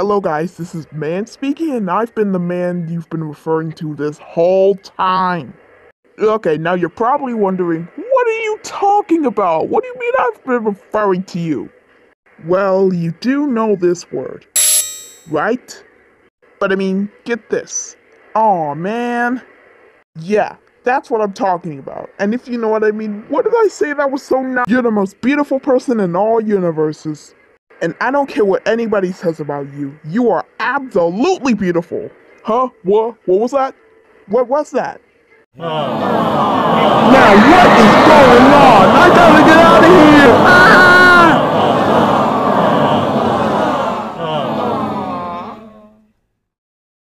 Hello guys, this is Man speaking and I've been the man you've been referring to this whole time. Okay, now you're probably wondering, what are you talking about? What do you mean I've been referring to you? Well, you do know this word, right? But I mean, get this. Aw, man. Yeah, that's what I'm talking about. And if you know what I mean, what did I say that was so nice? You're the most beautiful person in all universes. And I don't care what anybody says about you. You are absolutely beautiful. Huh? What? What was that? What was that? Now what is going on?